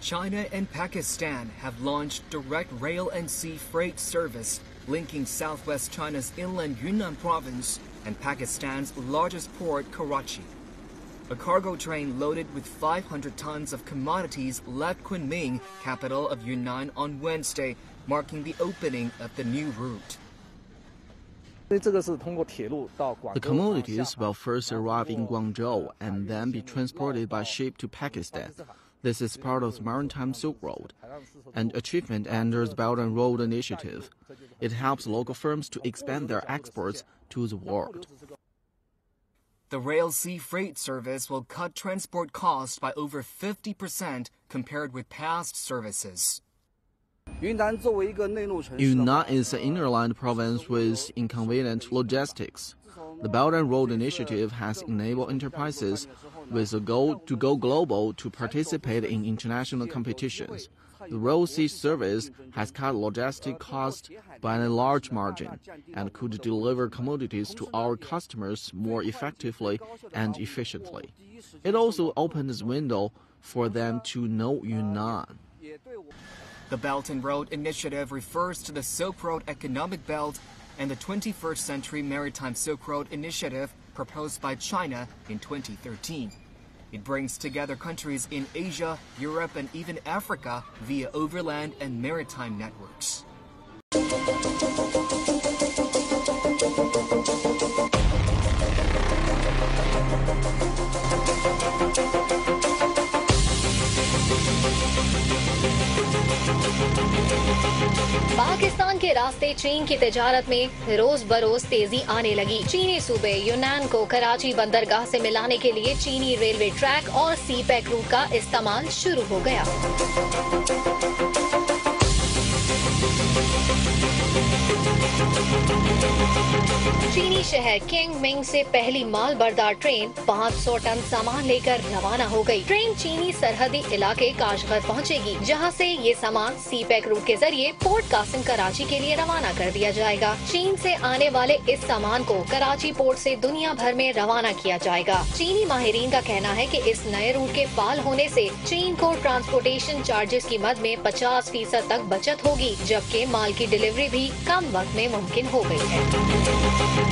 China and Pakistan have launched direct rail and sea freight service linking southwest China's inland Yunnan province and Pakistan's largest port, Karachi. A cargo train loaded with 500 tons of commodities left Kunming, capital of Yunnan, on Wednesday, marking the opening of the new route. The commodities will first arrive in Guangzhou and then be transported by ship to Pakistan. This is part of the Maritime Silk Road, an achievement under the Belt and Road Initiative. It helps local firms to expand their exports to the world. The rail sea freight service will cut transport costs by over 50% compared with past services. Yunnan is an innerland province with inconvenient logistics. The Belt and Road Initiative has enabled enterprises with a goal to go global to participate in international competitions. The Road sea service has cut logistic costs by a large margin and could deliver commodities to our customers more effectively and efficiently. It also opens a window for them to know Yunnan. The Belt and Road Initiative refers to the Silk Road Economic Belt and the 21st Century Maritime Silk Road Initiative proposed by China in 2013. It brings together countries in Asia, Europe, and even Africa via overland and maritime networks. के रास्ते चीन की तजारत में रोज बरोज तेज़ी आने लगी। चीनी सूबे यूनान को कराची बंदरगाह से मिलाने के लिए चीनी रेलवे ट्रैक और सी पैक रूट का इस्तेमाल शुरू हो गया। चीनी शहर किंग मिंग से पहली माल बरदार ट्रेन 500 टन सामान लेकर रवाना हो गई। ट्रेन चीनी सरहदी इलाके काशगर पहुंचेगी, जहाँ से ये सामान सी पैक रूट के ज़रिए पोर्ट कासिम कराची के लिए रवाना कर दिया जाएगा। चीन से आने वाले इस सामान को कराची पोर्ट से दुनिया भर में रवाना किया जाएगा। चीनी माहरीन का कहना है कि इस नए रूट के फाल होने से चीन को ट्रांसपोर्टेशन चार्जेस की मद में 50 फ़ीसद तक बचत होगी जबकि माल की डिलीवरी भी कम वक्त में मुमकिन हो गई है।